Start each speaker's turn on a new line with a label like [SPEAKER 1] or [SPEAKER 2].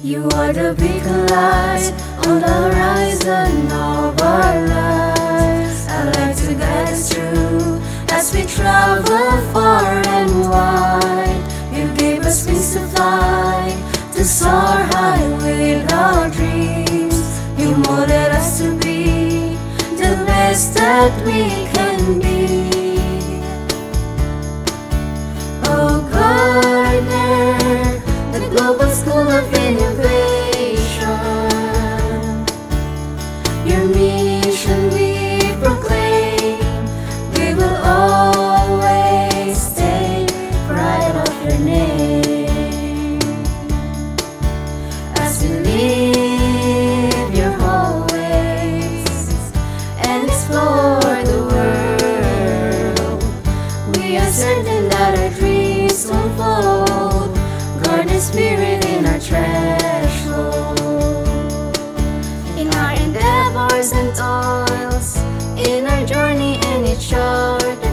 [SPEAKER 1] You are the beacon light on the horizon of our lives. I like to guide us through as we travel far and wide. You gave us wings to fly, to soar high with our dreams. You molded us to be the best that we can be. Spirit in our threshold. In our endeavors and toils, in our journey and charted goal.